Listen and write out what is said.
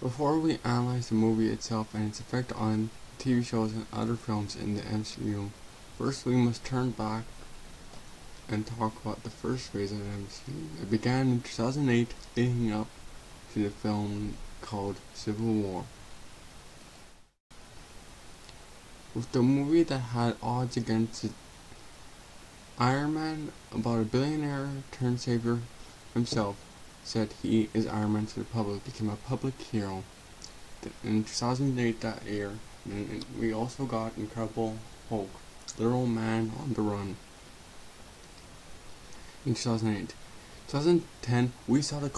Before we analyze the movie itself and its effect on TV shows and other films in the MCU, first we must turn back and talk about the first phase of the MCU. It began in 2008 leading up to the film called Civil War. With the movie that had odds against it, Iron Man, about a billionaire turned savior himself, said he is Iron Man to the public, became a public hero. In 2008 that year, we also got Incredible Hulk, Literal Man on the Run. In 2008. 2010, we saw the